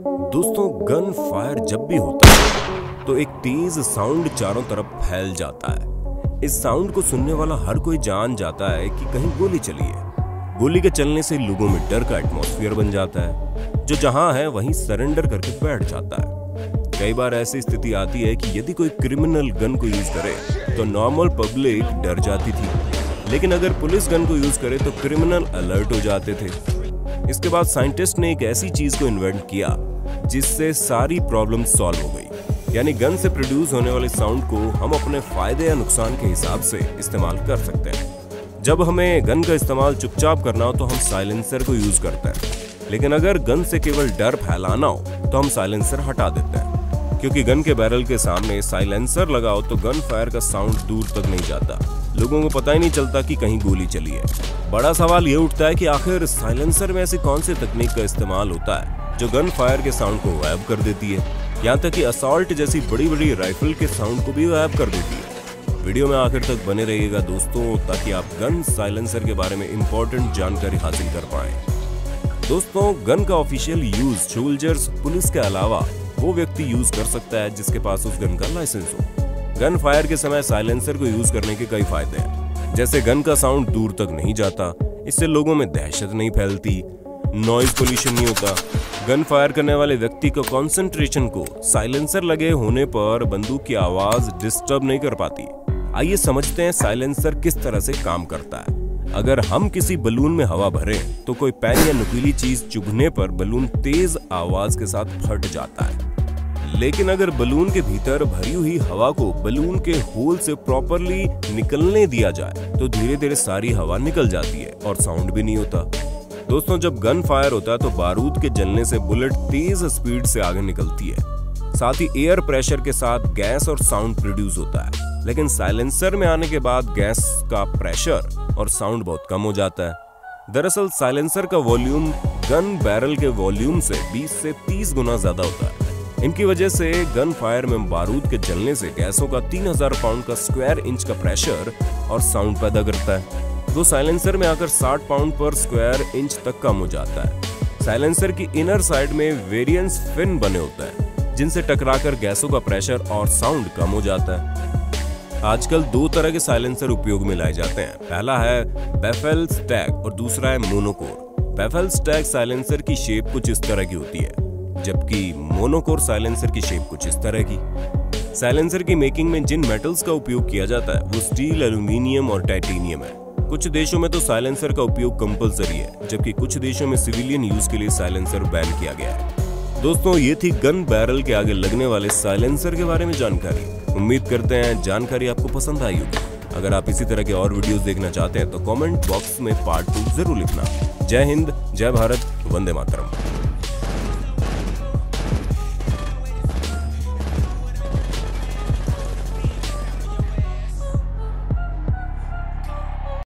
दोस्तों gun fire जब भी होता है तो एक तेज साउंड चारों तरफ़ फैल जाता है। इस साउंड को सुनने वाला हर कोई जान जाता है कि कहीं गोली चली है। गोली के चलने से लोगों में डर का एटमॉस्फेयर बन जाता है, जो जहाँ है, वहीं सरेंडर करके बैठ जाता है। कई बार ऐसी स्थिति आती है कि यदि कोई क्रिमिनल गन को यूज़ करे तो नॉर्मल पब्लिक डर जाती थी। लेकिन अगर पुलिस गन को यूज़ करे तो क्रिमिनल अलर्ट हो जाते थे। इसके बाद साइंटिस्ट ने एक ऐसी चीज़ को इन्वेंट किया जिससे सारी प्रॉब्लम सॉल्व हो गई। यानी गन से प्रोड्यूस होने वाले साउंड को हम अपने फ़ायदे या नुकसान के हिसाब से इस्तेमाल कर सकते हैं। जब हमें गन का इस्तेमाल चुपचाप करना हो तो हम साइलेंसर को यूज़ करते हैं। लेकिन अगर गन से केवल डर फैलाना हो तो हम साइलेंसर हटा देते हैं। क्योंकि गन के बैरल के सामने साइलेंसर लगाओ तो गन फायर का साउंड दूर तक नहीं जाता। लोगों को पता ही नहीं चलता कि कहीं गोली चली है। बड़ा सवाल ये उठता है कि आखिर साइलेंसर में ऐसी कौन सी तकनीक का इस्तेमाल होता है? जो गन फायर के साउंड को गायब कर देती है, यहाँ तक कि असॉल्ट जैसी बड़ी बड़ी राइफल के साउंड को भी गायब कर देती है। वीडियो में आखिर तक बने रहिएगा दोस्तों, ताकि आप गन साइलेंसर के बारे में इंपॉर्टेंट जानकारी हासिल कर पाए। दोस्तों, गन का ऑफिशियल यूज़ सोल्जर्स पुलिस के अलावा वो व्यक्ति यूज़ कर सकता है जिसके पास उस गन का लाइसेंस हो। गन फायर के समय साइलेंसर को यूज़ करने के कई फ़ायदे हैं। जैसे गन का साउंड दूर तक नहीं जाता, इससे लोगों में दहशत नहीं फैलती नॉइज़ पोल्यूशन नहीं होता। गन फायर करने वाले व्यक्ति को कंसंट्रेशन को साइलेंसर लगे होने पर बंदूक की आवाज़ डिस्टर्ब नहीं कर पाती। आइए समझते हैं साइलेंसर किस तरह से काम करता है। अगर हम किसी बलून में हवा भरें तो कोई पेन या नुकीली चीज़ चुभने पर बलून तेज आवाज़ के साथ फट जाता है। लेकिन अगर बलून के भीतर भरी हुई हवा को बलून के होल से प्रॉपरली निकलने दिया जाए तो धीरे धीरे सारी हवा निकल जाती है और साउंड भी नहीं होता। दोस्तों, जब गन फायर होता है तो बारूद के जलने से बुलेट तेज स्पीड से आगे निकलती है। साथ ही एयर प्रेशर के साथ गैस और साउंड प्रोड्यूस होता है। लेकिन साइलेंसर में आने के बाद गैस का प्रेशर और साउंड बहुत कम हो जाता है। दरअसल साइलेंसर का वॉल्यूम गन बैरल के वॉल्यूम से 20 से 30 गुना ज़्यादा होता है। इनकी वजह से गन फायर में बारूद के जलने से गैसों का 3000 पाउंड का स्क्वायर इंच का प्रेशर और साउंड पैदा करता है। वो साइलेंसर में आकर 60 पाउंड पर स्क्वायर इंच तक कम हो जाता है। साइलेंसर की इनर साइड में वेरियंस फिन बने होता है, जिनसे टकराकर गैसों का प्रेशर और साउंड कम हो जाता है। आजकल दो तरह के साइलेंसर उपयोग में लाए जाते हैं। पहला है बेफेल स्टैग और दूसरा है मोनोकोर बेफेल स्टैग साइलेंसर की शेप कुछ इस तरह की होती है, जबकि मोनोकोर साइलेंसर की शेप कुछ इस तरह की। साइलेंसर की मेकिंग में जिन मेटल्स का उपयोग किया जाता है, वो स्टील एल्यूमिनियम और टाइटेनियम है। कुछ देशों में तो साइलेंसर का उपयोग कंपलसरी है, जबकि कुछ देशों में सिविलियन यूज़ के लिए साइलेंसर बैन किया गया है। दोस्तों, ये थी गन बैरल के आगे लगने वाले साइलेंसर के बारे में जानकारी। उम्मीद करते हैं जानकारी आपको पसंद आई होगी। अगर आप इसी तरह के और वीडियोस देखना चाहते हैं तो कमेंट बॉक्स में पार्ट टू ज़रूर लिखना। जय हिंद, जय भारत, वंदे मातरम।